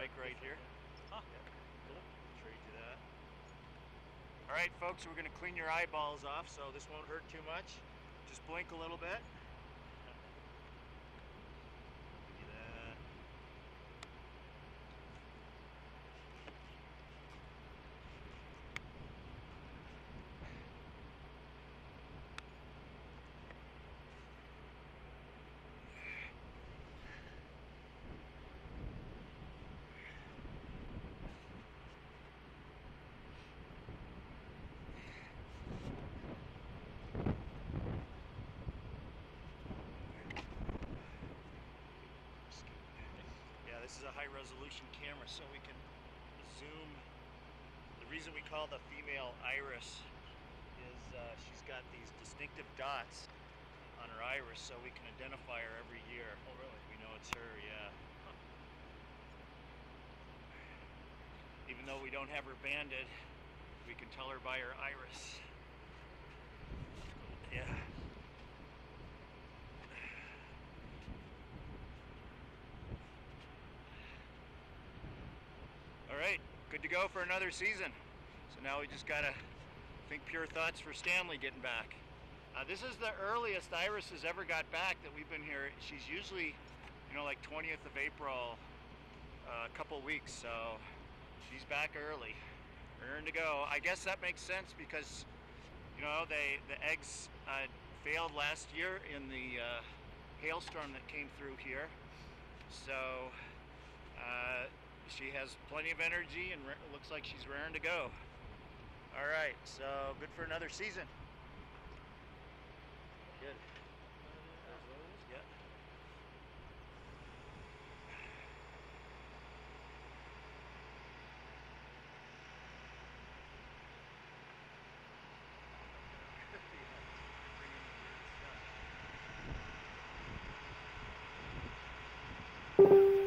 mic right here. Huh. Cool. Trade you that. All right, folks, we're gonna clean your eyeballs off, so this won't hurt too much. Just blink a little bit. Give you that. Yeah, this is a high resolution camera, so we can zoom. The reason we call the female Iris is uh, she's got these distinctive dots on her iris, so we can identify her every year. Oh, really? We know it's her, yeah. Even though we don't have her banded, we can tell her by her iris. Yeah. All right, good to go for another season. So now we just gotta think pure thoughts for Stanley getting back. Uh, this is the earliest Iris has ever got back that we've been here. She's usually, you know, like 20th of April, uh, a couple weeks. So she's back early, raring to go. I guess that makes sense because, you know, they the eggs uh, failed last year in the uh, hailstorm that came through here. So uh, she has plenty of energy and looks like she's raring to go. All right, so good for another season. Good. Yep. Let's just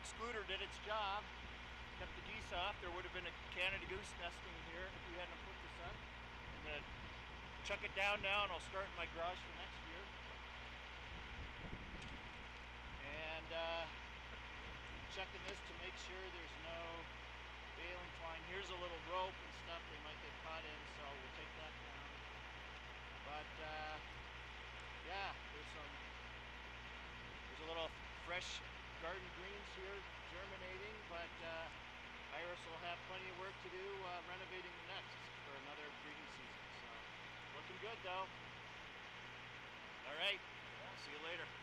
goose excluder did its job. Kept the geese off. There would have been a Canada goose nesting here if we hadn't put this up. I'm gonna chuck it down now, and I'll start in my garage for next year. And uh, checking this to make sure there's no baling twine. Here's a little rope and stuff they might get caught in, so we'll take that down. But uh, yeah, there's some there's a little fresh garden greens here Iris will have plenty of work to do uh, renovating the nests for another breeding season. So looking good though. All right, see you later.